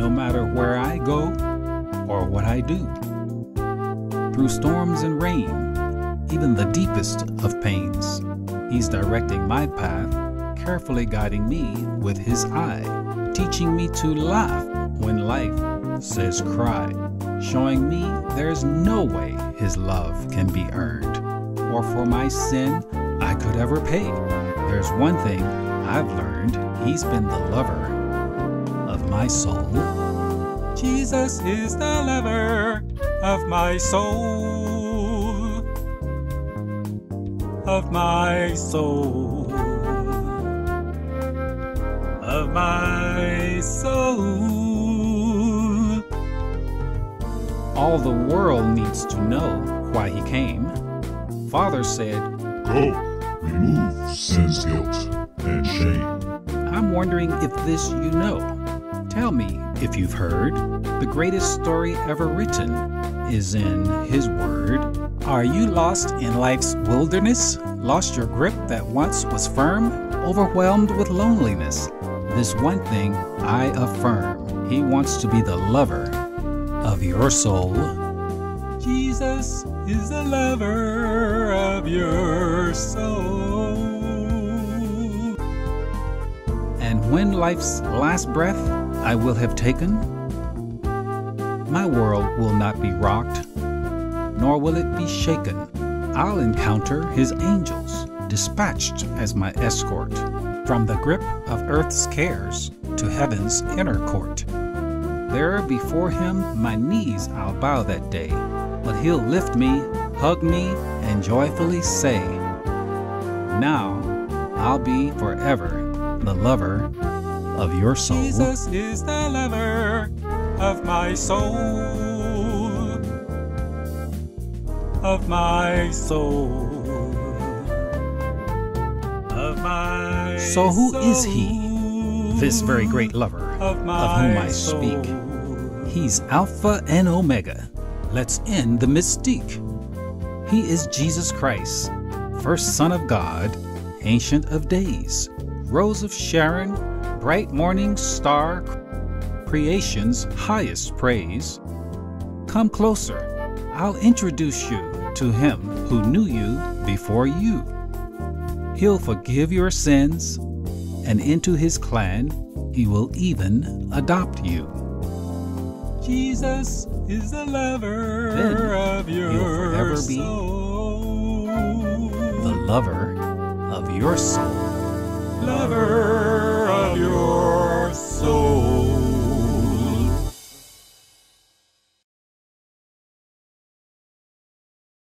no matter where I go or what I do. Through storms and rain, even the deepest of pains, He's directing my path, carefully guiding me with His eye, teaching me to laugh when life says cry, showing me there's no way His love can be earned, or for my sin I could ever pay. There's one thing I've learned He's been the lover of my soul. Jesus is the lover of my soul. Of my soul. Of my soul. All the world needs to know why he came. Father said, Go, remove sin's guilt and shame. I'm wondering if this you know. Tell me if you've heard. The greatest story ever written is in His Word. Are you lost in life's wilderness? Lost your grip that once was firm? Overwhelmed with loneliness? This one thing I affirm He wants to be the lover of your soul. Jesus is the lover of your soul. And when life's last breath I will have taken, my world will not be rocked, nor will it be shaken. I'll encounter his angels, dispatched as my escort, from the grip of earth's cares to heaven's inner court. There before him my knees I'll bow that day, but he'll lift me, hug me, and joyfully say, Now I'll be forever the lover of your soul. Jesus is the lover of my soul. Of my soul. Of my So who is he? This very great lover of, whom I speak. He's Alpha and Omega. Let's end the mystique. He is Jesus Christ, first Son of God, Ancient of Days, Rose of Sharon, bright morning star, creation's highest praise. Come closer, I'll introduce you to him who knew you before you. He'll forgive your sins, and into his clan he will even adopt you. Jesus is the lover then of your he'll forever soul. be the lover of your soul. Lover